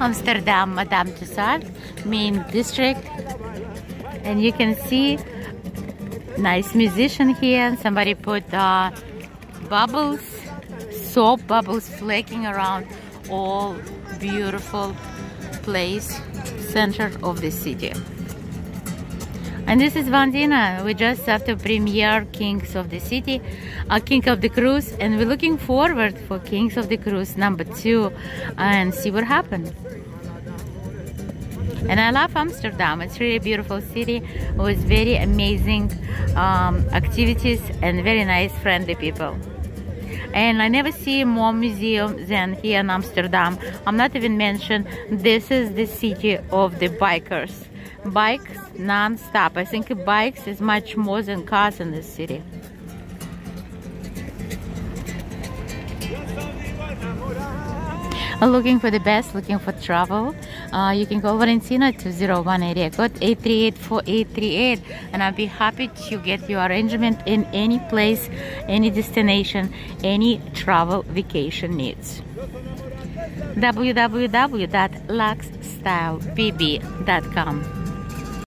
Amsterdam Madame Tussauds main district. And you can see nice musician here and somebody put uh, bubbles soap bubbles flaking around all beautiful place center of the city and this is Valentina. We just have after premiere Kings of the City, a King of the Cruise, and we're looking forward for Kings of the Cruise number two and see what happens. And I love Amsterdam. It's really a beautiful city with very amazing um, activities and very nice, friendly people. And I never see more museums than here in Amsterdam. I'm not even mentioned this is the city of the bikers bikes non-stop. I think bikes is much more than cars in this city. Looking for the best, looking for travel, uh, you can call Valentina to 01 area code 838 and I'll be happy to get your arrangement in any place, any destination, any travel vacation needs www.luxstylebb.com